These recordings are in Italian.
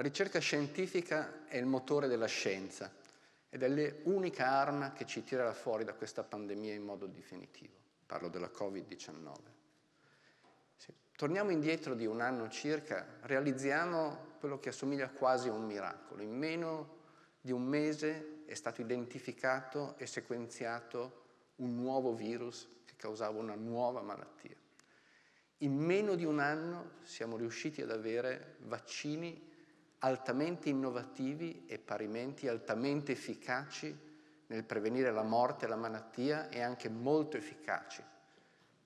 La ricerca scientifica è il motore della scienza ed è l'unica arma che ci tirerà fuori da questa pandemia in modo definitivo. Parlo della Covid-19. Sì. Torniamo indietro di un anno circa, realizziamo quello che assomiglia quasi a un miracolo. In meno di un mese è stato identificato e sequenziato un nuovo virus che causava una nuova malattia. In meno di un anno siamo riusciti ad avere vaccini altamente innovativi e parimenti altamente efficaci nel prevenire la morte e la malattia e anche molto efficaci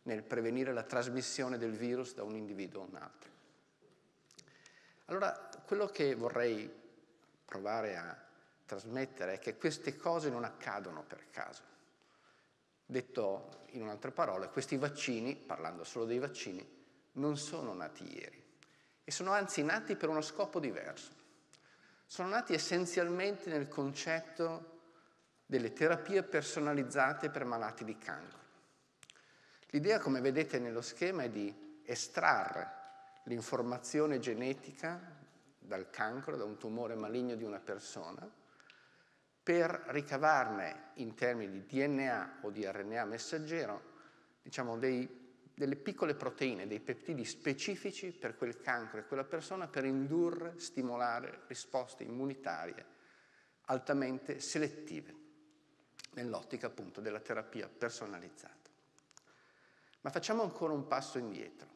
nel prevenire la trasmissione del virus da un individuo a un altro. Allora, quello che vorrei provare a trasmettere è che queste cose non accadono per caso. Detto in un'altra parola, questi vaccini, parlando solo dei vaccini, non sono nati ieri e sono anzi nati per uno scopo diverso. Sono nati essenzialmente nel concetto delle terapie personalizzate per malati di cancro. L'idea, come vedete nello schema, è di estrarre l'informazione genetica dal cancro, da un tumore maligno di una persona, per ricavarne in termini di DNA o di RNA messaggero, diciamo, dei, delle piccole proteine, dei peptidi specifici per quel cancro e quella persona per indurre, stimolare risposte immunitarie altamente selettive nell'ottica appunto della terapia personalizzata. Ma facciamo ancora un passo indietro.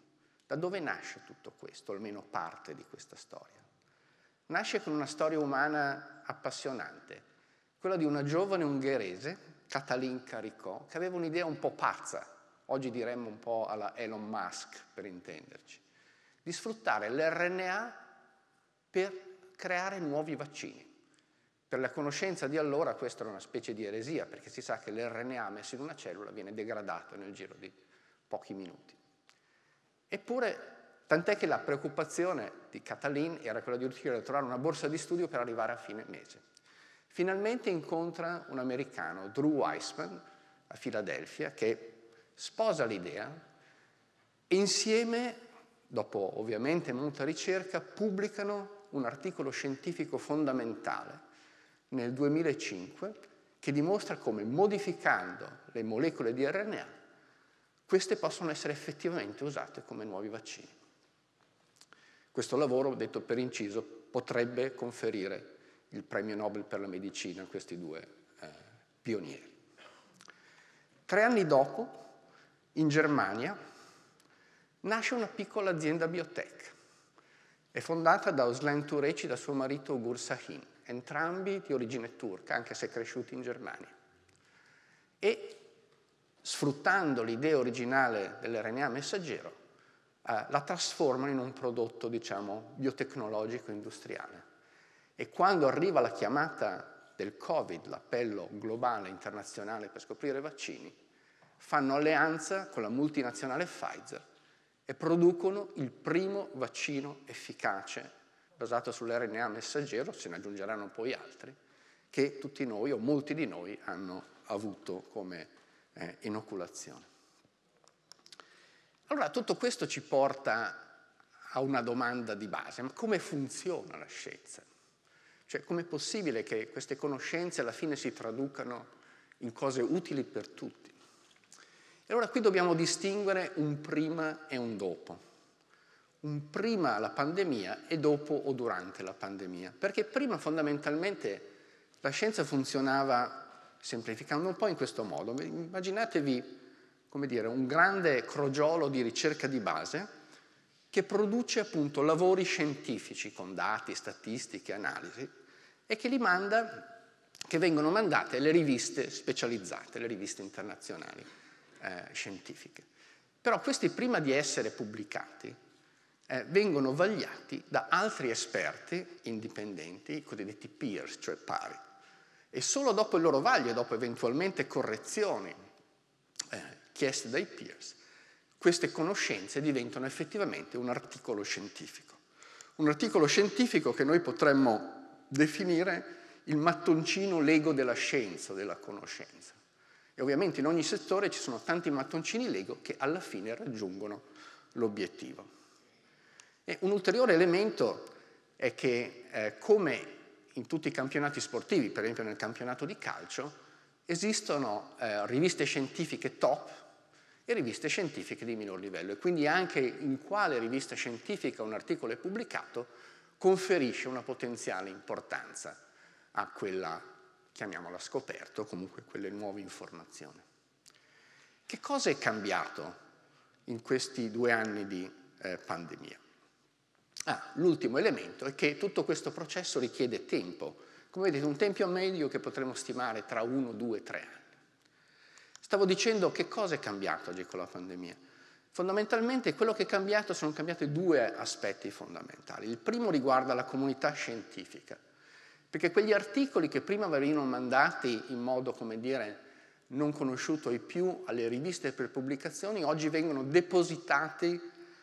Da dove nasce tutto questo, almeno parte di questa storia? Nasce con una storia umana appassionante, quella di una giovane ungherese, Katalin Caricò, che aveva un'idea un po' pazza, oggi diremmo un po' alla Elon Musk per intenderci, di sfruttare l'RNA per creare nuovi vaccini. Per la conoscenza di allora questa era una specie di eresia, perché si sa che l'RNA messo in una cellula viene degradato nel giro di pochi minuti. Eppure, tant'è che la preoccupazione di Catalin era quella di riuscire a trovare una borsa di studio per arrivare a fine mese. Finalmente incontra un americano, Drew Weissman, a Filadelfia, che sposa l'idea e insieme, dopo ovviamente molta ricerca, pubblicano un articolo scientifico fondamentale nel 2005 che dimostra come modificando le molecole di RNA queste possono essere effettivamente usate come nuovi vaccini. Questo lavoro, detto per inciso, potrebbe conferire il premio Nobel per la medicina a questi due eh, pionieri. Tre anni dopo, in Germania, nasce una piccola azienda biotech. È fondata da Oslan Tureci e da suo marito Ugur Sahin entrambi di origine turca, anche se cresciuti in Germania. E sfruttando l'idea originale dell'RNA messaggero, eh, la trasformano in un prodotto, diciamo, biotecnologico industriale. E quando arriva la chiamata del Covid, l'appello globale internazionale per scoprire vaccini, fanno alleanza con la multinazionale Pfizer e producono il primo vaccino efficace basato sull'RNA messaggero, se ne aggiungeranno poi altri, che tutti noi o molti di noi hanno avuto come eh, inoculazione. Allora tutto questo ci porta a una domanda di base, ma come funziona la scienza? Cioè com'è possibile che queste conoscenze alla fine si traducano in cose utili per tutti? E allora qui dobbiamo distinguere un prima e un dopo. Un prima la pandemia e dopo o durante la pandemia, perché prima fondamentalmente la scienza funzionava, semplificando un po' in questo modo, immaginatevi come dire, un grande crogiolo di ricerca di base che produce appunto lavori scientifici con dati, statistiche, analisi e che li manda, che vengono mandate alle riviste specializzate, le riviste internazionali eh, scientifiche. Però questi prima di essere pubblicati eh, vengono vagliati da altri esperti indipendenti, i cosiddetti peers, cioè pari. E solo dopo il loro vaglio, dopo eventualmente correzioni eh, chieste dai peers, queste conoscenze diventano effettivamente un articolo scientifico. Un articolo scientifico che noi potremmo definire il mattoncino Lego della scienza, della conoscenza. E ovviamente in ogni settore ci sono tanti mattoncini Lego che alla fine raggiungono l'obiettivo. E un ulteriore elemento è che eh, come in tutti i campionati sportivi, per esempio nel campionato di calcio, esistono eh, riviste scientifiche top e riviste scientifiche di minor livello e quindi anche in quale rivista scientifica un articolo è pubblicato conferisce una potenziale importanza a quella, chiamiamola scoperta, o comunque quelle nuove informazioni. Che cosa è cambiato in questi due anni di eh, pandemia? Ah, l'ultimo elemento è che tutto questo processo richiede tempo, come vedete un tempo medio che potremmo stimare tra uno, due, tre anni. Stavo dicendo che cosa è cambiato oggi con la pandemia. Fondamentalmente quello che è cambiato sono cambiati due aspetti fondamentali. Il primo riguarda la comunità scientifica, perché quegli articoli che prima venivano mandati in modo, come dire, non conosciuto ai più alle riviste per pubblicazioni, oggi vengono depositati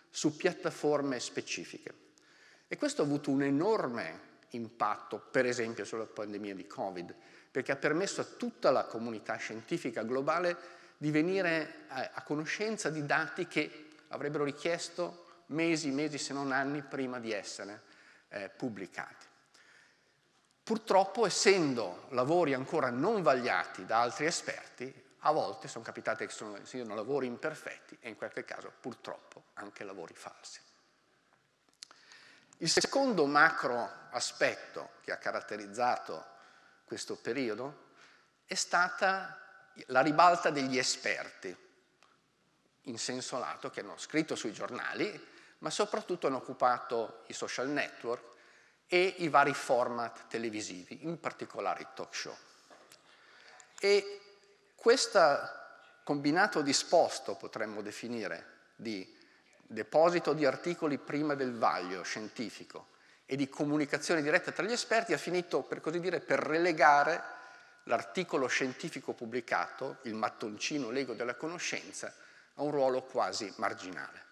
su piattaforme specifiche. E questo ha avuto un enorme impatto, per esempio, sulla pandemia di Covid, perché ha permesso a tutta la comunità scientifica globale di venire a, conoscenza di dati che avrebbero richiesto mesi, mesi se non anni prima di essere eh, pubblicati. Purtroppo, essendo lavori ancora non vagliati da altri esperti, a volte sono capitati che siano lavori imperfetti e in qualche caso purtroppo anche lavori falsi. Il secondo macro aspetto che ha caratterizzato questo periodo è stata la ribalta degli esperti, in senso lato, che hanno scritto sui giornali, ma soprattutto hanno occupato i social network e i vari format televisivi, in particolare i talk show. E questo combinato disposto, potremmo definire, di deposito di articoli prima del vaglio scientifico e di comunicazione diretta tra gli esperti ha finito, per così dire, per relegare l'articolo scientifico pubblicato, il mattoncino lego della conoscenza, a un ruolo quasi marginale.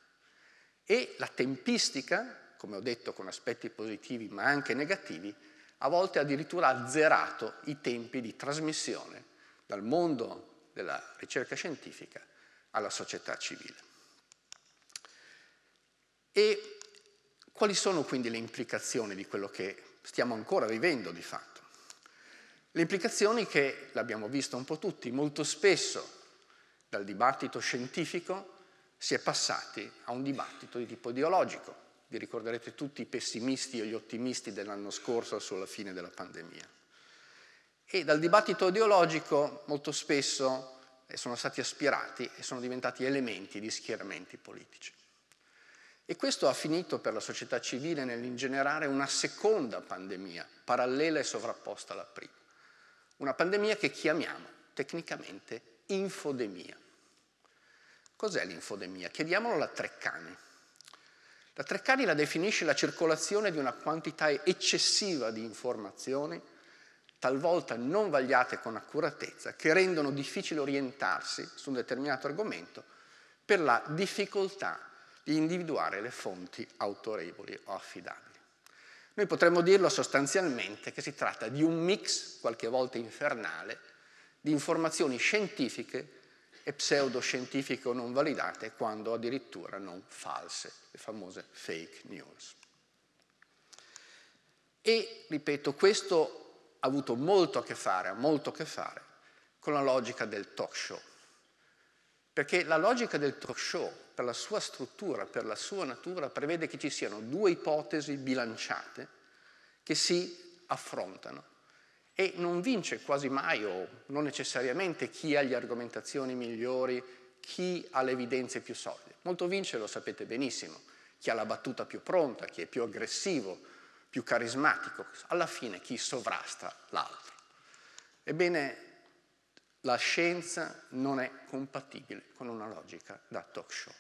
E la tempistica come ho detto con aspetti positivi ma anche negativi, a volte addirittura azzerato i tempi di trasmissione dal mondo della ricerca scientifica alla società civile. E quali sono quindi le implicazioni di quello che stiamo ancora vivendo di fatto? Le implicazioni che, l'abbiamo visto un po' tutti, molto spesso dal dibattito scientifico si è passati a un dibattito di tipo ideologico, vi ricorderete tutti i pessimisti e gli ottimisti dell'anno scorso sulla fine della pandemia. E dal dibattito ideologico molto spesso eh, sono stati aspirati e sono diventati elementi di schieramenti politici. E questo ha finito per la società civile nell'ingenerare una seconda pandemia, parallela e sovrapposta alla prima. Una pandemia che chiamiamo tecnicamente infodemia. Cos'è l'infodemia? Chiediamolo alla Treccani. La Treccani la definisce la circolazione di una quantità eccessiva di informazioni, talvolta non vagliate con accuratezza, che rendono difficile orientarsi su un determinato argomento per la difficoltà di individuare le fonti autorevoli o affidabili. Noi potremmo dirlo sostanzialmente che si tratta di un mix, qualche volta infernale, di informazioni scientifiche e pseudoscientifiche o non validate, quando addirittura non false, le famose fake news. E, ripeto, questo ha avuto molto a che fare, ha molto a che fare con la logica del talk show. Perché la logica del talk show, per la sua struttura, per la sua natura, prevede che ci siano due ipotesi bilanciate che si affrontano e non vince quasi mai o non necessariamente chi ha le argomentazioni migliori, chi ha le evidenze più solide. Molto vince, lo sapete benissimo, chi ha la battuta più pronta, chi è più aggressivo, più carismatico, alla fine chi sovrasta l'altro. Ebbene, la scienza non è compatibile con una logica da talk show.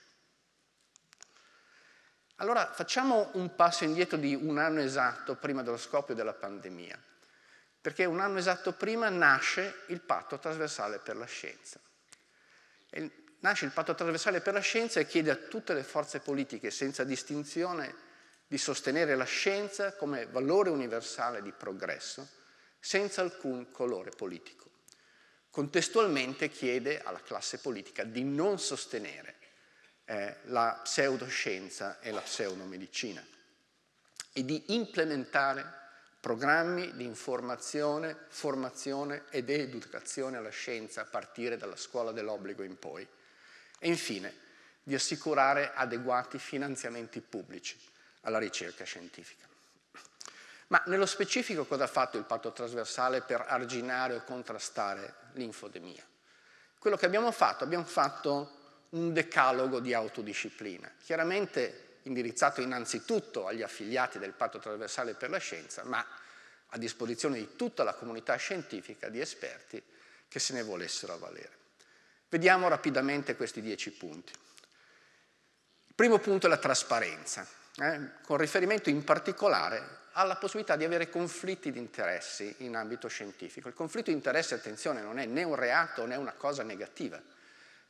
Allora facciamo un passo indietro di un anno esatto prima dello scoppio della pandemia perché un anno esatto prima nasce il patto trasversale per la scienza. Nasce il patto trasversale per la scienza e chiede a tutte le forze politiche, senza distinzione, di sostenere la scienza come valore universale di progresso, senza alcun colore politico. Contestualmente chiede alla classe politica di non sostenere eh, la pseudoscienza e la pseudomedicina. e di implementare programmi di informazione, formazione ed educazione alla scienza a partire dalla scuola dell'obbligo in poi. E infine, di assicurare adeguati finanziamenti pubblici alla ricerca scientifica. Ma nello specifico cosa ha fatto il patto trasversale per arginare o contrastare l'infodemia? Quello che abbiamo fatto, abbiamo fatto un decalogo di autodisciplina, chiaramente indirizzato innanzitutto agli affiliati del patto trasversale per la scienza, ma a disposizione di tutta la comunità scientifica di esperti che se ne volessero avvalere. Vediamo rapidamente questi dieci punti. Il primo punto è la trasparenza, eh, con riferimento in particolare alla possibilità di avere conflitti di interessi in ambito scientifico. Il conflitto di interessi, attenzione, non è né un reato né una cosa negativa,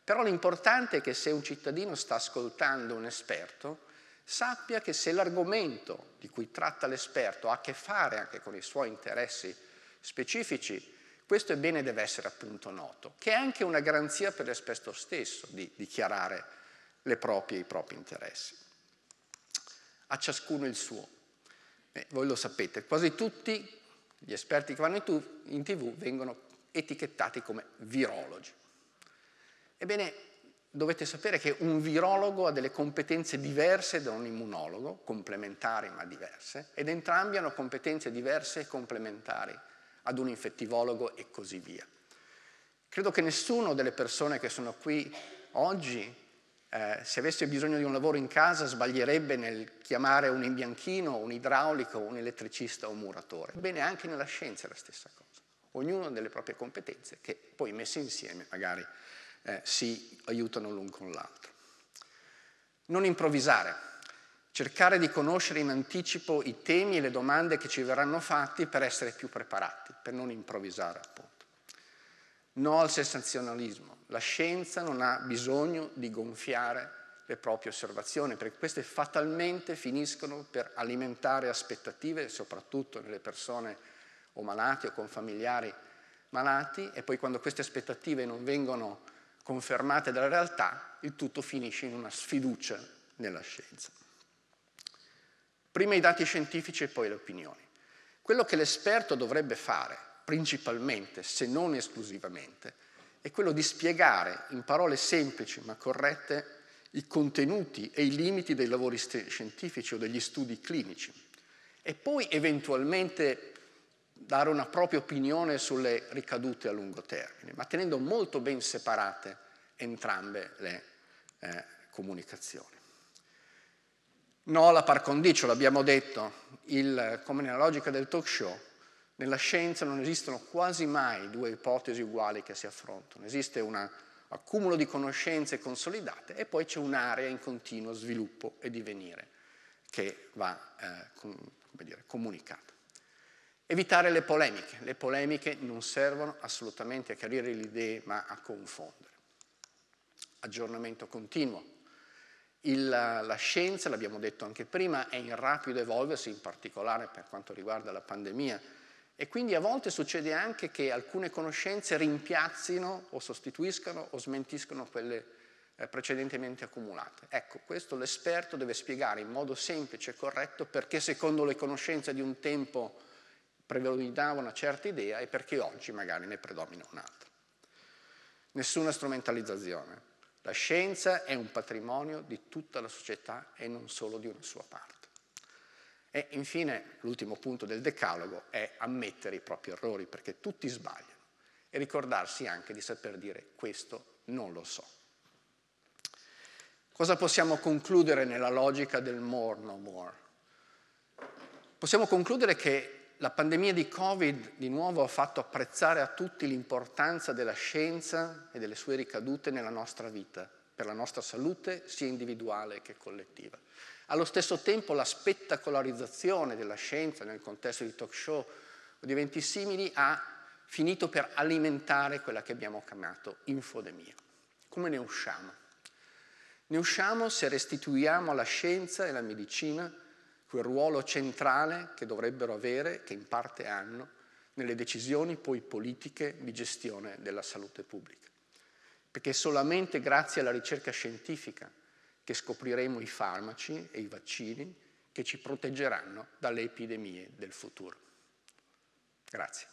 però l'importante è che se un cittadino sta ascoltando un esperto, sappia che se l'argomento di cui tratta l'esperto ha a che fare anche con i suoi interessi specifici, questo è bene deve essere appunto noto, che è anche una garanzia per l'esperto stesso di dichiarare proprie, i propri interessi. A ciascuno il suo. Eh, voi lo sapete, quasi tutti gli esperti che vanno in, tu, in tv vengono etichettati come virologi. Ebbene, dovete sapere che un virologo ha delle competenze diverse da un immunologo, complementari ma diverse, ed entrambi hanno competenze diverse e complementari ad un infettivologo e così via. Credo che nessuno delle persone che sono qui oggi eh, se avesse bisogno di un lavoro in casa sbaglierebbe nel chiamare un imbianchino, un idraulico, un elettricista o un muratore. Bene, anche nella scienza è la stessa cosa. Ognuno ha delle proprie competenze che poi messe insieme magari eh, si aiutano l'un con l'altro. Non improvvisare, cercare di conoscere in anticipo i temi e le domande che ci verranno fatti per essere più preparati, per non improvvisare appunto. No al sensazionalismo. La scienza non ha bisogno di gonfiare le proprie osservazioni, perché queste fatalmente finiscono per alimentare aspettative, soprattutto nelle persone o malate o con familiari malati, e poi quando queste aspettative non vengono confermate dalla realtà, il tutto finisce in una sfiducia nella scienza. Prima i dati scientifici e poi le opinioni. Quello che l'esperto dovrebbe fare principalmente, se non esclusivamente, è quello di spiegare in parole semplici ma corrette i contenuti e i limiti dei lavori scientifici o degli studi clinici e poi eventualmente dare una propria opinione sulle ricadute a lungo termine, ma tenendo molto ben separate entrambe le eh, comunicazioni. No alla par condicio, l'abbiamo detto, il, come nella logica del talk show, nella scienza non esistono quasi mai due ipotesi uguali che si affrontano, esiste un accumulo di conoscenze consolidate e poi c'è un'area in continuo sviluppo e divenire che va eh, com- dire, comunicata. Evitare le polemiche, le polemiche non servono assolutamente a chiarire le idee ma a confondere. Aggiornamento continuo. Il, la scienza, l'abbiamo detto anche prima, è in rapido evolversi, in particolare per quanto riguarda la pandemia, e quindi a volte succede anche che alcune conoscenze rimpiazzino o sostituiscano o smentiscono quelle eh, precedentemente accumulate. Ecco, questo l'esperto deve spiegare in modo semplice e corretto perché secondo le conoscenze di un tempo predominava una certa idea e perché oggi magari ne predomina un'altra. Nessuna strumentalizzazione. La scienza è un patrimonio di tutta la società e non solo di una sua parte. E infine l'ultimo punto del decalogo è ammettere i propri errori, perché tutti sbagliano, e ricordarsi anche di saper dire questo non lo so. Cosa possiamo concludere nella logica del more no more? Possiamo concludere che la pandemia di Covid di nuovo ha fatto apprezzare a tutti l'importanza della scienza e delle sue ricadute nella nostra vita, per la nostra salute sia individuale che collettiva. Allo stesso tempo la spettacolarizzazione della scienza nel contesto di talk show o di eventi simili ha finito per alimentare quella che abbiamo chiamato infodemia. Come ne usciamo? Ne usciamo se restituiamo alla scienza e alla medicina quel ruolo centrale che dovrebbero avere, che in parte hanno, nelle decisioni poi politiche di gestione della salute pubblica. Perché solamente grazie alla ricerca scientifica che scopriremo i farmaci e i vaccini che ci proteggeranno dalle epidemie del futuro. Grazie.